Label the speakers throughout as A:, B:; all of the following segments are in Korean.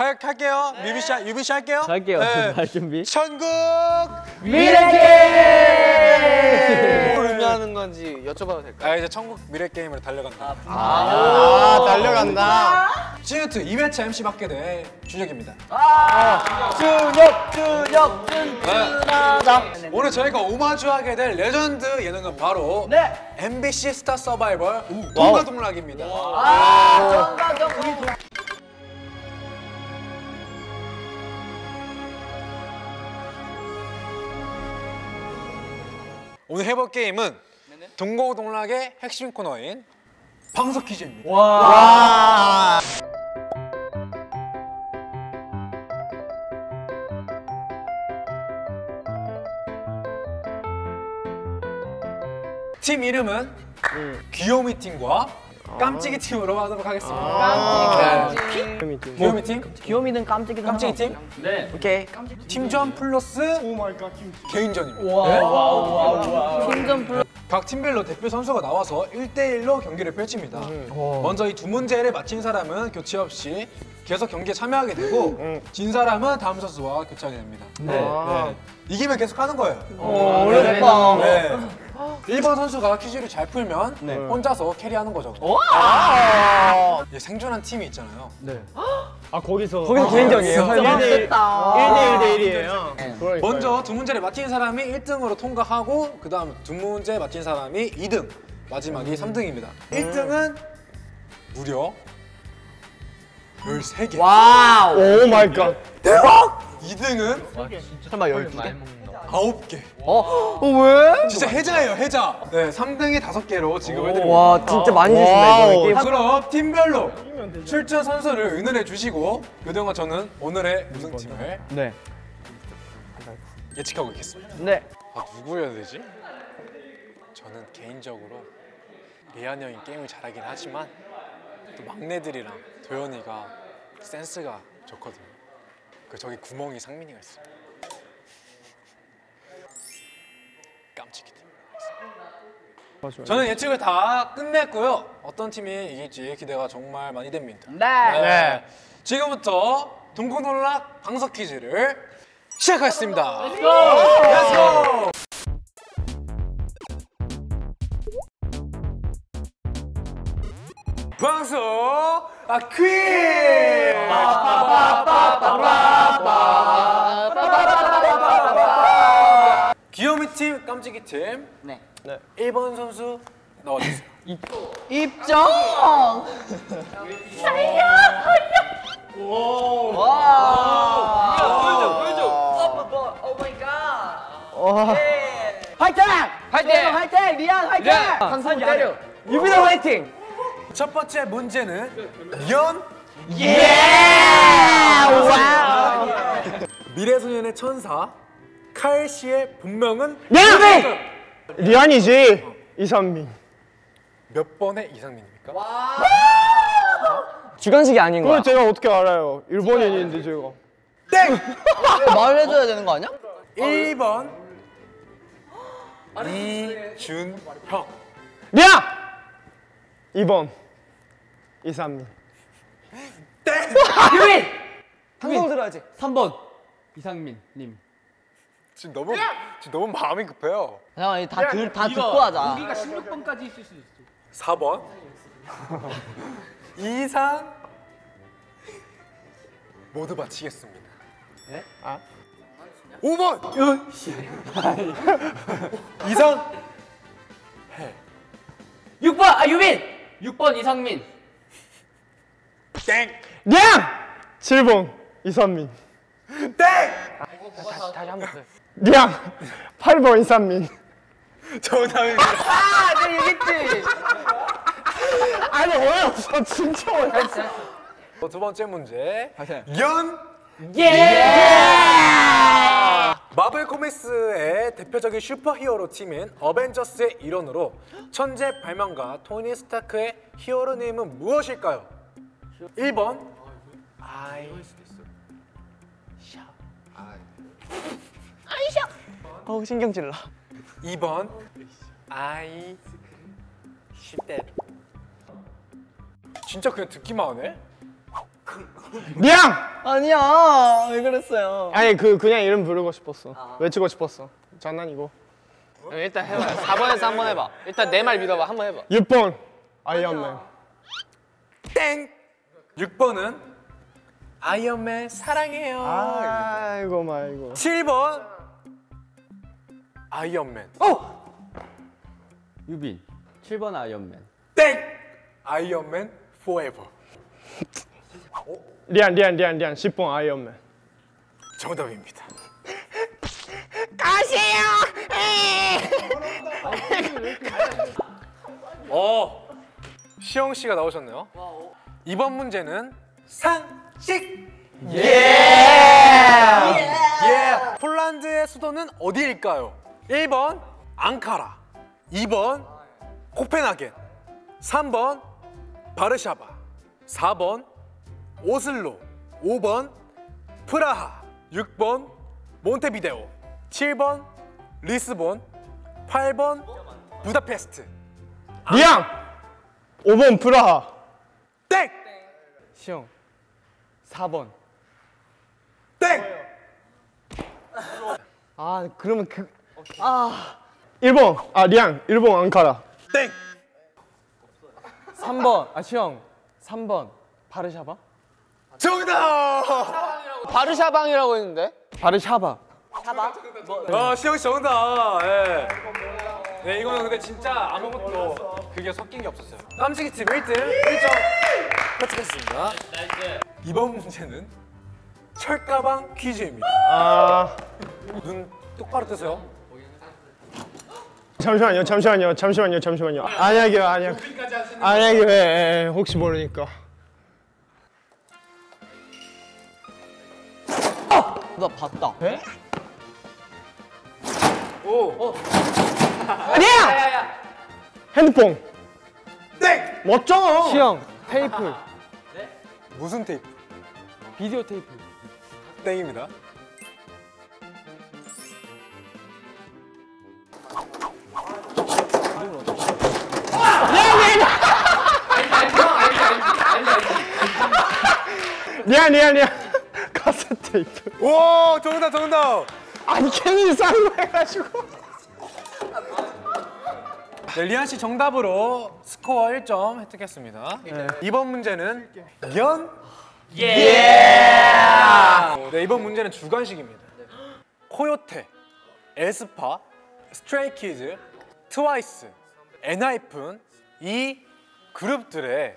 A: 할, 할게요. 뮤비 씨, 유비 씨 할게요.
B: 할게요.
A: 네.
B: 할 준비.
A: 천국
B: 미래게임!
C: 뭘 의미하는 건지 여쭤봐도 될까요?
A: 아 이제 천국 미래 게임으로 달려간다.
C: 아, 달려간다.
A: 시즌 2 2회차 MC 맡게 된 준혁입니다.
B: 준혁, 준혁, 든든하다.
A: 오늘 저희가 오마주하게 될 레전드 예능은 바로
B: 네.
A: MBC 스타 서바이벌 동거동락입니다.
B: 아, 우
A: 오늘 해볼 게임은 동고동락의 핵심 코너인 방석 퀴즈입니다.
B: 와.
A: 팀 이름은 귀요미 팀과 깜찍이 팀으로 하도록 하겠습니다.
B: 깜찍이,
A: 네.
B: 깜찍이.
A: 귀요미 팀,
B: 귀요미든 깜찍이든
A: 깜찍이 팀,
B: 네. 오케이.
A: 팀전 플러스 개인전입니다.
B: 와,
A: 네?
B: 팀전 플러.
A: 각 팀별로 대표 선수가 나와서 1대1로 경기를 펼칩니다. 먼저 이 두 문제를 맞힌 사람은 교체 없이 계속 경기에 참여하게 되고 진 사람은 다음 선수와 교체하게 됩니다. 네. 이기면 계속 하는 거예요.
B: 어렵다.
A: 네. 1번 선수가 퀴즈를 잘 풀면 혼자서 carry하는 거죠. 예, 생존한 팀이 있잖아요.
D: 아 거기서
B: 거기서 개인전이에요? 설마?
D: 1대1 1대1이에요.
A: 네. 먼저 두 문제를 맞힌 사람이 1등으로 통과하고 그 다음 두 문제 맞힌 사람이 2등 마지막이 3등입니다 1등은 무려 13개
D: Wow. Oh my god.
A: 2등은
B: 설마 12개?
A: 9개
B: 어? 어, 왜?
A: 진짜 해자예요 해자 네 3등이 5개로 지급을 해드립니다
B: 와, 진짜 많이 주신다. 게임.
A: 그럼 팀별로 출전 선수를 의논해 주시고 그동안 저는 오늘의 우승팀을
B: 네.
A: 예측하고 있겠습니다
B: 네.
A: 아 누구여야 되지? 저는 개인적으로 예한 형이 게임을 잘하긴 하지만 또 막내들이랑 도현이가 센스가 좋거든요. 그 저기 구멍이 상민이가 있어요. 저는 예측을 다 끝냈고요. 어떤 팀이 이길지 기대가 정말 많이 됩니다.
B: 네.
A: 지금부터 동고놀락 방석 퀴즈를 시작하겠습니다. Let's go! 방석 아 퀴즈! 팀, 깜찍이 팀.
B: 네.
A: 1번 선수 나와주세요.
B: 입장! 와! 보여줘, 보여줘! 오 마이 갓! 화이팅! 화이팅! 화이팅! 리안 화이팅! 강선 때려! 유빈아 화이팅!
A: 첫 번째 문제는
B: 연예! Wow!
A: 미래소년의 천사 칼 씨의 본명은
B: 유빈!
D: 리안이지 이선민.
A: 몇 번의 이상민입니까?
B: 주관식이 아닌
D: 그걸 제가 어떻게 알아요? 일본인인데 제가.
A: 땡!
B: 말해줘야 되는 거 아니야?
A: 1번 이준혁
D: 리안. 2번 이선민.
A: 땡!
B: 유빈! 한번 들어야지
E: 3번 이상민 님.
A: 지금 너무 지금 너무 마음이 급해요.
B: 잠깐만 다, 들, 다 듣고 하자
E: 우리가 16번까지 있을 수도 있어.
A: 4번 이상 모두 마치겠습니다. 네? 아. 5번 이상
E: 6번 아 유빈. 6번 이상민.
A: 땡!
D: 리안. 7번 이선민.
A: 땡!
D: 리안. 8번 이선민.
A: 정답입니다.
B: 아 내가 얘기했지
D: 아니 어이없어 진짜 어이없어.
A: 두 번째 문제 연
B: 예!
A: 마블 코믹스의 대표적인 슈퍼히어로 팀인 어벤져스의 일원으로 천재 발명가 토니 스타크의 히어로 네임은 무엇일까요? 1번 아이
B: 어우 신경 찔러
A: 2번 아이 시대 진짜 그냥 듣기만 하네?
D: 리앙!
B: 아니야 왜 그랬어요?
D: 아니 그 그냥 이름 부르고 싶었어. 외치고 싶었어. 장난이고.
C: 일단 해봐. 4번에서 한번 해봐. 일단 내 말 믿어봐. 한번 해봐.
D: 6번 아이언맨.
A: 땡. 6번은 아이언맨 사랑해요.
D: 아이고 말고.
A: 7번 아이언맨.
E: 유빈 7번 아이언맨
A: 땡. 아이언맨 forever.
D: 리안 리안 리안 리안 10번 아이언맨.
A: 정답입니다. 가세요. 어, 시영 씨가 나오셨네요. 이번 문제는 상식. 예. 예. 폴란드의 수도는 어디일까요? 1번 앙카라, 2번 코펜하겐, 3번 바르샤바, 4번 오슬로, 5번 프라하, 6번 몬테비데오, 7번 리스본, 8번 부다페스트.
D: 리안 5번 프라하.
A: 땡!
C: 시영. 4번.
A: 땡!
C: 아, 그러면 그
D: 1번 아 리앙 1번 앙카라.
A: 땡!
C: 3번. 아, 시영. 3번. 바르샤바?
A: 정답!
C: 바르샤방이라고 했는데? 바르샤바.
A: 아, 시영 씨 정답. 예. 네, 이거는 근데 진짜 아무것도 그게 섞인 게 없었어요. 깜찍이 팀 1등 1점 획득했습니다. 이번 문제는 철가방 퀴즈입니다. 아눈 똑바로 뜨세요.
D: 잠시만요 잠시만요 잠시만요 잠시만요. 안녕하게요 안녕. 안녕하게요 예, 예, 혹시 모르니까.
B: 나 봤다.
D: 핸드폰.
A: 땡!
D: 멋져.
C: 시영. 테이프.
A: 무슨 테이프?
C: 비디오 테이프.
A: 땡입니다.
D: 리안 리안 리안. 카세트 테이프.
A: 오, 정답, 정답.
D: 아니 괜히 싼거 해가지고.
A: 네, 리안 씨 정답으로 스코어 1점 획득했습니다. 이번 문제는 연예. 네, 이번 문제는 주관식입니다. 코요테, 에스파, 스트레이키즈, 트와이스, 엔하이픈 이 그룹들의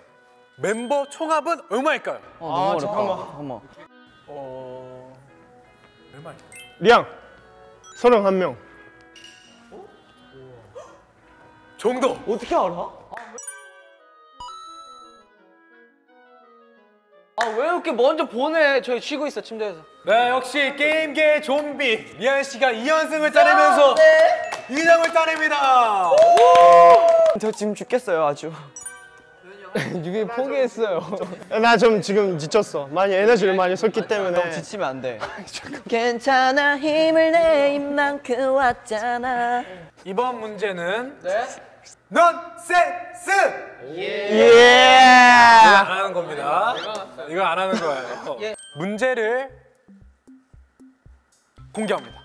A: 멤버 총합은 얼마일까요?
B: 아,
D: 잠깐만.
B: 잠깐만.
A: 어... 얼마일까요?
D: 리안 31명.
A: 정답!
B: 어떻게 알아? 아왜 이렇게 먼저 보내? 저희 쉬고 있어 침대에서.
A: 네, 역시 게임계 좀비 리안 씨가 2연승을 따내면서 2점을 따냅니다.
B: 저 지금 죽겠어요 아주.
C: 유빈 포기했어요.
D: 나 좀 지금 지쳤어. 많이 에너지를 많이 썼기 때문에.
B: 지치면 안 돼. 괜찮아 힘을 내 입만큼 왔잖아.
A: 이번 문제는 넌센스!
D: 예.
A: 이거 안 하는 겁니다. 이거 안 하는 거예요. 문제를 공개합니다.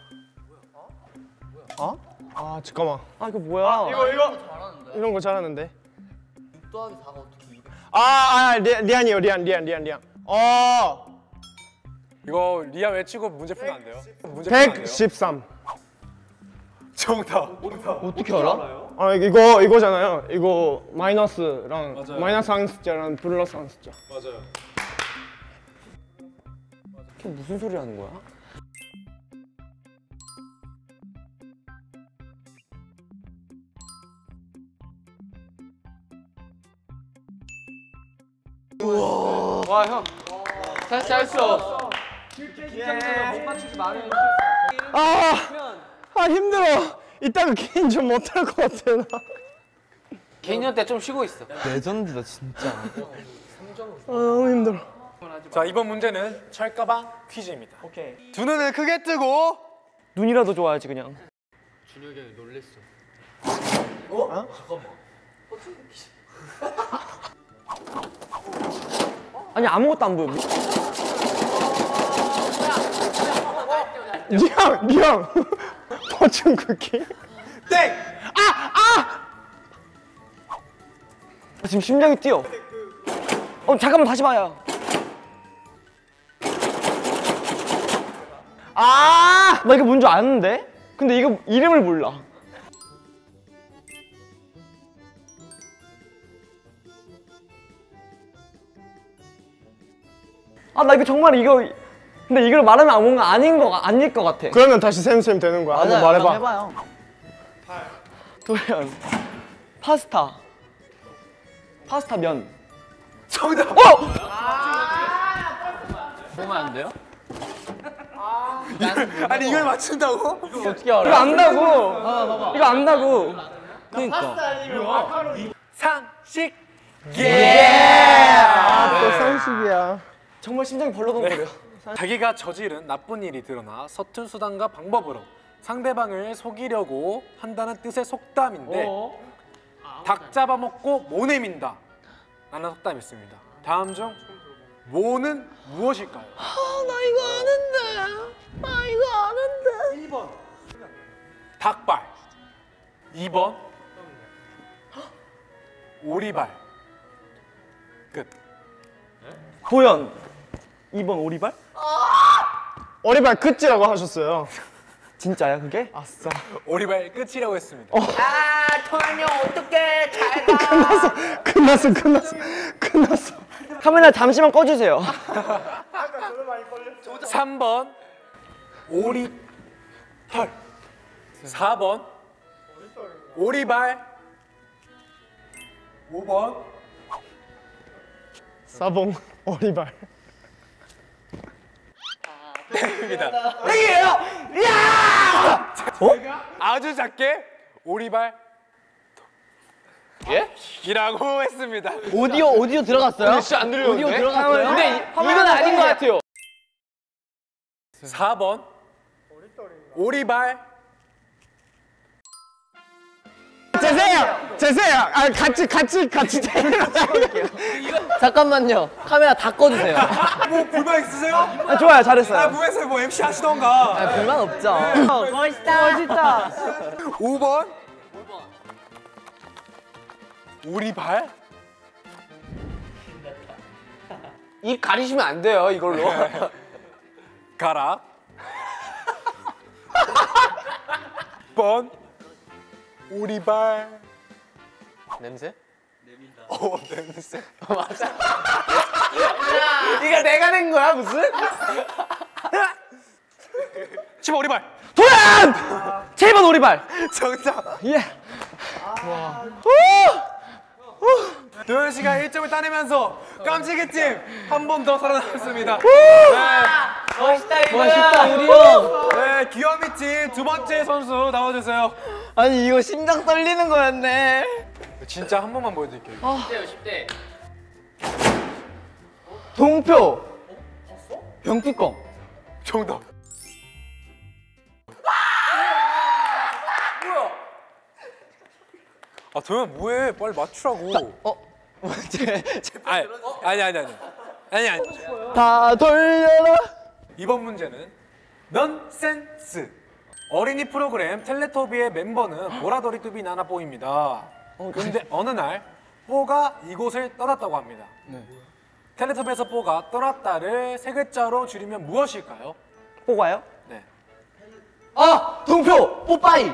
D: 아 잠깐만.
B: 아 이거 뭐야?
D: 이거 이거 이런 거 잘하는데. 아, 아 리, 리안이요 리안 리안 리안 리안. 어
A: 이거 리안 외치고 문제 풀면 안 돼요. 문제 풀면 안 돼요.
D: 113.
A: 정답.
B: 어떻게 알아?
D: 아 이거 이거잖아요. 이거 마이너스랑
A: 맞아요.
D: 마이너스 한 숫자랑 플러스 한 숫자.
A: 맞아요.
B: 이게 무슨 소리 하는 거야?
C: 와, 형. 다시 잘했어.
D: 아, 아 힘들어. 이따가 개인 좀 못할 것 같아 나.
C: 개인전 때 좀 쉬고 있어.
B: 레전드다 진짜.
D: 아, 너무 힘들어.
A: 자 이번 문제는 철가방 퀴즈입니다. 오케이. 두 눈을 크게 뜨고
B: 눈이라도 좋아야지 그냥. 아니 아무것도 안 보여.
D: 니형, 니형. 포춘 쿠키. 땡! 아! 아!
B: 지금 심장이 뛰어. 어, 잠깐만 다시 봐요. 아! 나 이거 뭔 줄 아는데? 근데 이거 이름을 몰라. 나 이거 정말 이거 근데 이걸 말하면 뭔가 아닌 거 아닐 것 같아.
D: 그러면 다시 샘쌤 되는 거야 한번 말해봐
B: 해봐요. 도현. 파스타. 파스타 면.
C: 보면 안 돼요?
A: 아니 이걸 맞춘다고?
C: 어떻게 알아?
B: 이거 안다고. 이거 안다고.
A: 상식
D: 또 상식이야
B: 정말 심장이 벌렁거려.
A: 자기가 저지른 나쁜 일이 드러나 서툰 수단과 방법으로 상대방을 속이려고 한다는 뜻의 속담인데 닭 잡아먹고 모 내민다. 라는 속담이 있습니다. 다음 중 모는 무엇일까요?
B: 나 이거 아는데. 나 이거 아는데.
A: 1번. 닭발. 2번. 오리발. 끝
B: 도현. 2번 오리발?
D: 어리발 끝이라고 하셨어요
B: 진짜야 그게?
D: 아싸
A: 오리발 끝이라고 했습니다
D: 끝났어 끝났어 끝났어 끝났어
B: 카메라 잠시만 꺼주세요.
A: 3번 오리털 4번 오리발 5번
D: 사봉 어리발
A: 아주 작게 오리발
C: 예?
A: 이라고 했습니다
B: 오디오 오디오 들어갔어요?
C: 진짜 안 들려요.
B: 오디오 들어갔어요?
C: 근데 이, 이건 아닌 것 같아요.
A: 4번 오리발
D: 제세요 제세요 아 같이 같이 같이
B: 잠깐만요. 카메라 다 꺼주세요.
A: 뭐 불만 있으세요?
B: 아, 좋아요, 잘했어요.
A: 뭐해서 뭐 MC 하시던가
B: 아, 불만 없죠. 멋있다. 멋있다.
A: 5번 오리발
C: 입 가리시면 안 돼요, 이걸로.
A: 가라 번 오리발
C: 냄새?
A: 어 냄새
C: 이거 내가 낸 거야, 무슨?
A: 집 오리발
B: 도현! 7번 오리발.
A: 정답
B: 예.
A: 도현 씨가 1점을 따내면서 깜찍이 팀 한 번 더 살아남았습니다.
B: 멋있다, 우리 형.
A: 네, 귀요미 팀두 번째 선수 나와주세요.
B: 아니, 이거 심장 떨리는 거였네.
A: 진짜 한 번만 보여드릴게요.
C: 10대, 10대.
B: 동표. 병뚜껑.
A: 정답. 아 도현 뭐해? 빨리 맞추라고.
B: 어?
A: 아니 아니 아니 아니 아니 아니.
B: 다 돌려라.
A: 이번 문제는 넌센스. 어린이 프로그램 텔레토비의 멤버는 보라돌이 뚜비 나나뽀입니다. 그런데 어느 날 뽀가 이곳을 떠났다고 합니다. 텔레토비에서 뽀가 떠났다를 세 글자로 줄이면 무엇일까요?
B: 뽑아요?
A: 네.
B: 아! 동표! 뽀빠이!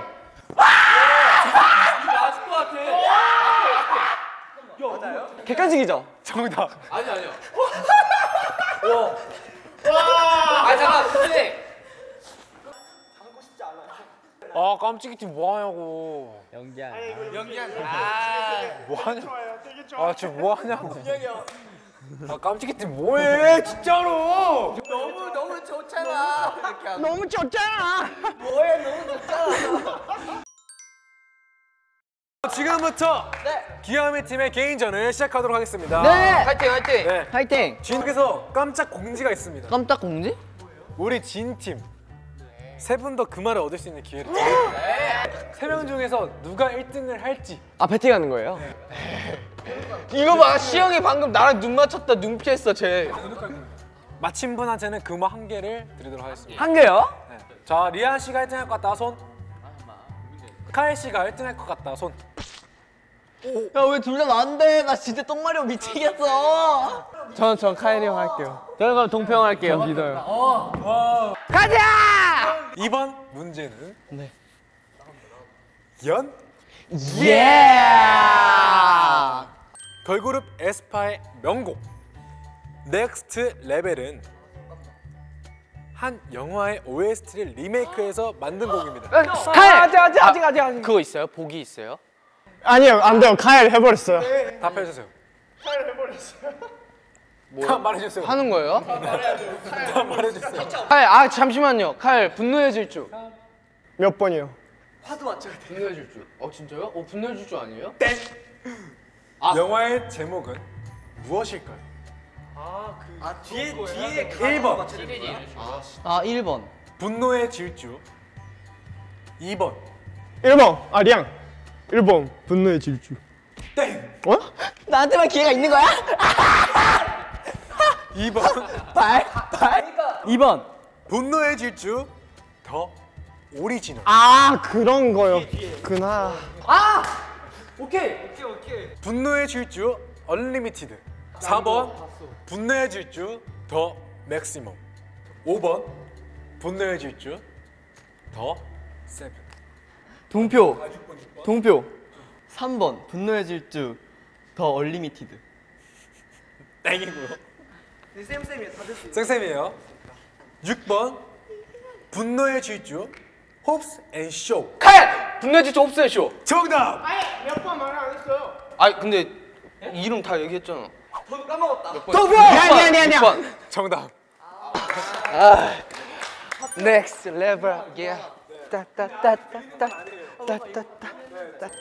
B: 객관식이죠?
A: 정답.
C: 아니, 아니요. 아, 잠깐, 선생님.
A: 아 깜찍이 팀 뭐하냐고.
E: 연기야.
A: 뭐하냐? 아 지금 뭐하냐고. 아 깜찍이 팀 뭐해 진짜로.
C: 너무, 너무 좋잖아. 이렇게 하고.
D: 너무 좋잖아
A: 지금부터 귀요미 팀의 개인전을 시작하도록 하겠습니다.
B: 네!
C: 화이팅, 화이팅.
A: 네.
B: 파이팅!
A: 진에서 깜짝 공지가 있습니다.
B: 깜짝 공지?
A: 우리 진 팀. 세 분 더 그 말을 얻을 수 있는 기회를 드립니다. 세명 중에서 누가 1등을 할지
B: 아, 배팅하는 거예요?
C: 이거 봐, 시영이 방금 나랑 눈 맞췄다, 눈 피했어, 쟤.
A: 마친 분한테는 금화 한 개를 드리도록 하겠습니다.
B: 한 개요?
A: 네. 자 리안 씨가 1등 할 것 같다 손. 카일 씨가 1등 할 것 같다 손.
B: 야 왜 둘다 나한테? 나 진짜 똥마려 미치겠어.
E: 저는 전 카일이 형 할게요.
C: 저는 그럼 동평 할게요.
E: 믿어요.
A: 이번 문제는
E: 네.
B: 연예.
A: 걸그룹 에스파의 명곡 Next Level은 한 영화의 OST를 리메이크해서 만든 곡입니다.
C: 아직 아직 아직 아직 아직 그거 있어요? 보기 있어요?
D: 아니요 안 돼요 카엘 해버렸어요
A: 답해주세요. 카엘 해버렸어요. 다 말해주세요.
C: 하는 거예요?
A: 다 말해주세요.
C: 카엘 아 잠시만요. 카엘 분노의 질주.
D: 몇 번이요?
C: 분노의 질주. 어 진짜요? 어 분노의 질주 아니에요?
A: 영화의 제목은 무엇일까요?
B: 아 뒤에 뒤에
A: 1번
E: 아 1번.
A: 분노의 질주 2번
D: 1번 아 리앙 1번 분노의 질주.
A: 땡!
D: 어?
B: 나한테만 기회가 있는 거야?
A: 2번.
B: 발 발.
E: 2번.
A: 분노의 질주. The Original.
D: 아 그런 거요. 그나.
A: 분노의 질주 Unlimited 4번. 분노의 질주 The Maximum 5번. 분노의 질주 The Seven
E: 동표. 동표. 3번 분노의 질주 The Unlimited.
A: 땡이고요 쌤쌤이에요 6번 분노의 질주 Hobbs and Shaw
C: 카엘! 분노의 질주 Hobbs and Shaw.
A: 정답
C: 아니 근데 이름 다 얘기했잖아.
D: 동표 아니 아니 아니
C: 6번.
A: 정답
C: Next level. Yeah. 따따따따따. 따따따.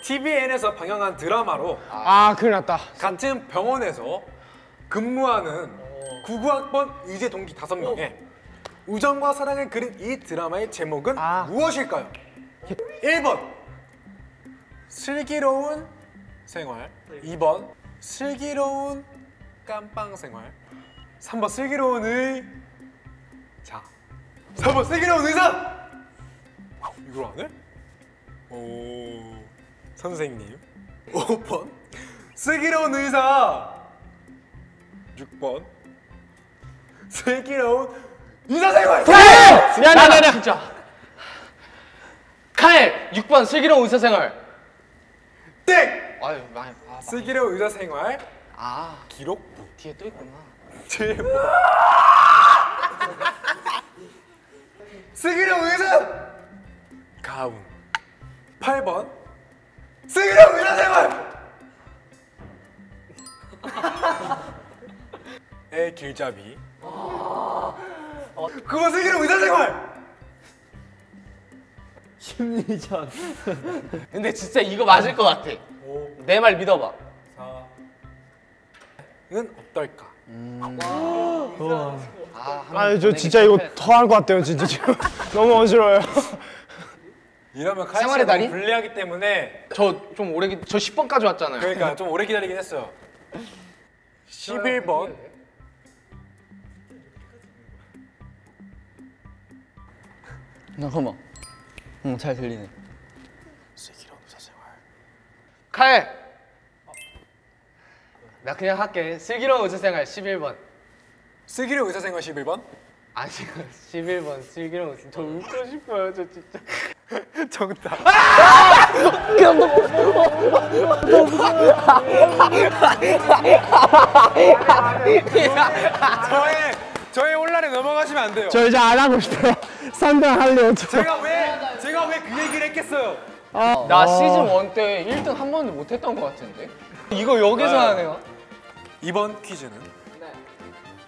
A: TVN에서 방영한 드라마로
D: 아 큰일 났다
A: 같은 병원에서 근무하는 99학번 의제 동기 5명의 우정과 사랑을 그린 이 드라마의 제목은
D: 아.
A: 무엇일까요? 1번 슬기로운 생활 2번 슬기로운 깜빵 생활 3번 슬기로운 의... 자 4번 슬기로운 의사! 이걸 안 해? 오. 선생님. 5번. 슬기로운 의사. 6번. 슬기로운 의사생활!
C: 야나나 진짜. 카일 6번 슬기로운 의사생활.
A: 땡!
C: 아유 많이 아,
A: 슬기로운 의사생활.
C: 아.
A: 기록부
C: 뒤에 또 있구나.
A: 7번 슬기로운 의사! 가운 8번. 슬기로운 의사생활! 애 길잡이. 9번 슬기로운 의사생활!
E: 심리전.
C: 근데 진짜 이거 맞을 것 같아. 내 말 믿어봐.
A: 4는 어떨까?
D: 아니 저 진짜 이거 더할 것 같아요 진짜 지금. 너무 어지러워요
A: 이러면
C: 생활의
A: 카이스가
C: 달인?
A: 너무 불리하기 때문에
C: 저 좀 오래 기... 저 10번까지 왔잖아요.
A: 그러니까 좀 오래 기다리긴 했어요 11번
E: 잠깐만. 응, 잘 들리네.
A: 슬기로운 의사생활
C: 카일. 나 그냥 할게. 슬기로운 의사생활 11번.
A: 슬기로운 의사생활 11번
C: 아니 11번 슬기로운 의사. 저 웃고 싶어요. 저 진짜.
A: 정답. 저의 저의 혼란에 넘어가시면 안 돼요.
D: 저 이제 안 하고 싶어요. 3등 할래요 저
A: 제가 왜 제가 왜 그 얘기를 했겠어요?
C: 나 시즌 1 때 1등 한 번도 못 했던 것 같은데. 이거 여기서 하네요.
A: 이번 퀴즈는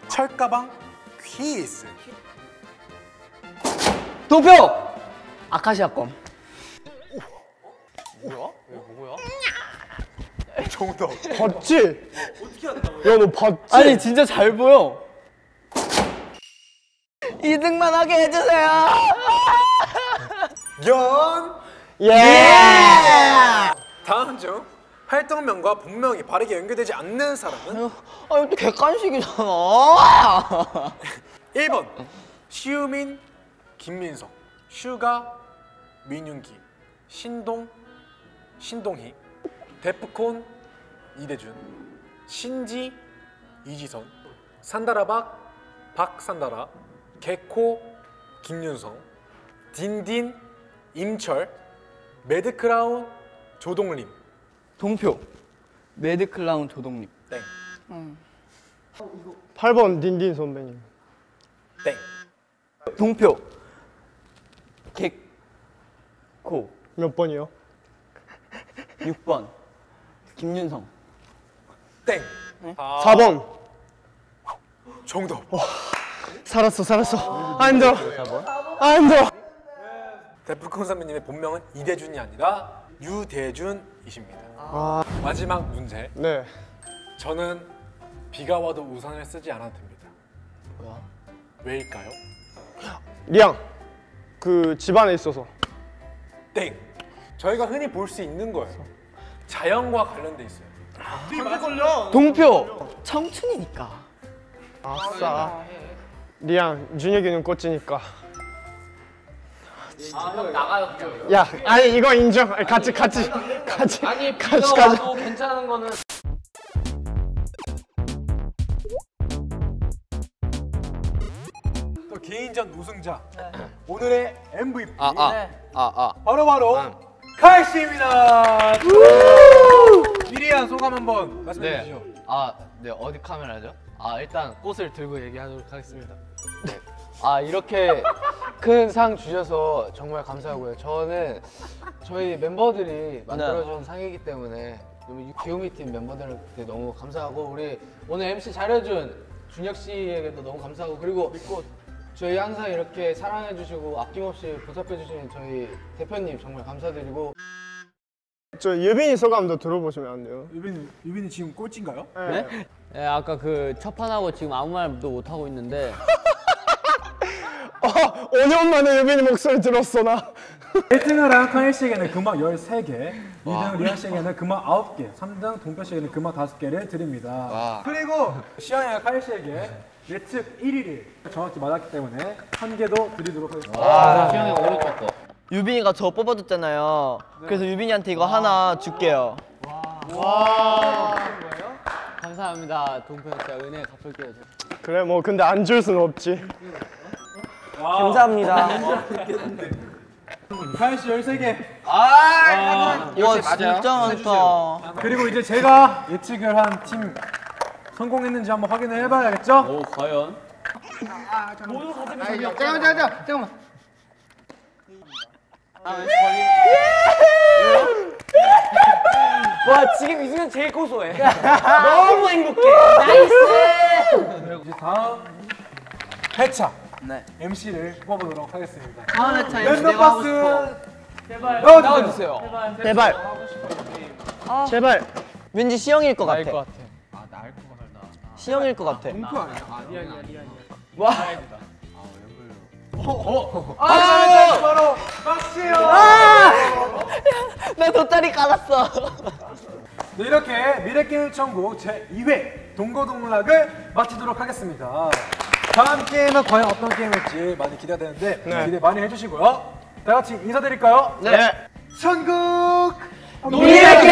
A: 철가방 퀴즈.
E: 동표. 아카시아 껌.
C: 뭐야? 왜 뭐야?
A: 정답
D: 봤지? 야 너 봤지?
E: 아니 진짜 잘 보여.
B: 2등만 하게 해주세요.
D: 연예!
A: 다음 중 활동명과 본명이 바르게 연결되지 않는 사람은
B: 아 이거 객관식이잖아.
A: 1번 시우민 김민석 슈가 민윤기 신동 신동희 데프콘 이대준 신지 이지선 산다라박 박산다라 개코 김윤성 딘딘 임철 매드크라운 조동림
B: 동표. 매드클라운 조동립.
A: 땡
D: 8번 딘딘 선배님.
A: 땡.
B: 동표. 객 코.
D: 몇 번이요?
B: 6번. 김윤성.
A: 땡.
D: 4번.
A: 정답.
D: 살았어, 살았어. 아, 힘들어. 아, 힘들어.
A: 데프콘 선배님의 본명은 이대준이 아니라 유대준이십니다.
D: 아,
A: 마지막 문제.
D: 네.
A: 저는 비가 와도 우산을 쓰지 않아도 됩니다.
B: 뭐야?
A: 왜일까요?
D: 리앙. 그 집안에 있어서.
A: 땡. 저희가 흔히 볼 수 있는 거예요. 자연과 관련돼 있어요.
B: 동표. 청춘이니까.
D: 아싸. 리앙, 준혁이는 꽃이니까. 야, 아니 이거 인정. 아니, 같이 같이 같이
C: 아니
D: 같이 가자.
C: 와도 괜찮은 거는
A: 개인전 우승자. 오늘의 MVP.
C: 아아아 아.
A: 바로 바로 카이 씨입니다. 미리한 소감 한번 말씀해
C: 네.
A: 주시죠.
C: 아, 네 어디 카메라죠? 아 일단 꽃을 들고 얘기하도록 하겠습니다. 네. 아 이렇게 큰 상 주셔서 정말 감사하고요. 저는 저희 멤버들이 만들어준 상이기 때문에 귀요미 팀 멤버들한테 너무 감사하고 우리 오늘 MC 잘해준 준혁 씨에게도 너무 감사하고 그리고 저희 항상 이렇게 사랑해주시고 아낌없이 보답해주시는 저희 대표님 정말 감사드리고
D: 저 유빈이 소감도 들어보시면 안 돼요?
A: 유빈 유빈이 지금 꼴찌인가요?
D: 네.
E: 네, 아까 그 첫판하고 지금 아무 말도 못 하고 있는데
D: 어, 5년 만에 유빈이 목소리 들었어 나.
F: 1등을 한 카일 씨에게는 금방 13개, 2등 리안 씨에게는 금방 9개, 3등 동표 씨에게는 금방 5개를 드립니다. 그리고 시안이가 카일 씨에게 예측 1위를 정확히 맞았기 때문에 한 개도 드리도록 하겠습니다.
C: 아 기영이 오를 것 같고
B: 유빈이가 저 뽑아줬잖아요. 그래서 유빈이한테 이거 하나 줄게요.
E: 감사합니다. 동표 진짜 은혜 갚을게요.
D: 그래 뭐 근데 안 줄 수는 없지.
B: 감사합니다.
F: 카일 씨 13개.
B: 와 진짜 많다.
F: 그리고 이제 제가 예측을 한 팀 성공했는지 한번 확인을 해봐야겠죠?
E: 오, 과연?
B: 와 지금 이 순간 제일 고소해.
A: 이제 다음 회차
B: 네.
A: MC를 뽑아보도록 하겠습니다.
B: 다음 회차
A: 랜덤 박스
C: 나와주세요.
D: 제발. 제발.
B: 왠지 시영일 것 같아.
C: 나일 것 같아.
B: 시영일 것 같아.
A: 바로 박시요.
B: 나 돗자리 깔았어.
A: 네, 이렇게 미래게임 천국 제 2회 동고동락을 마치도록 하겠습니다. 다음 게임은 과연 어떤 게임일지 많이 기대가 되는데 기대 많이 해주시고요. 다 같이 인사드릴까요?
D: 네.
A: 천국
B: 미래게임!